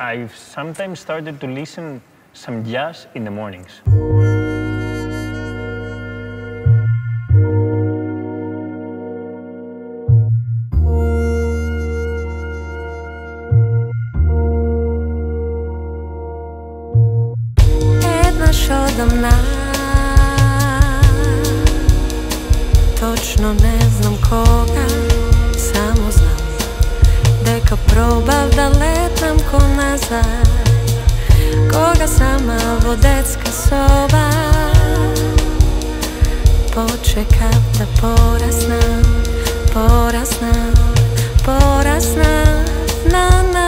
I've sometimes started to listen some jazz in the mornings. Točno ne znam koga Samo znam Deka da letam Koga sama vodecka soba. Počekam da porasna Porasna Porasna. Na nazad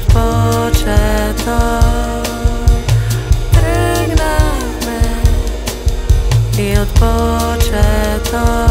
odpoczęto Drgnamy i odpoczęto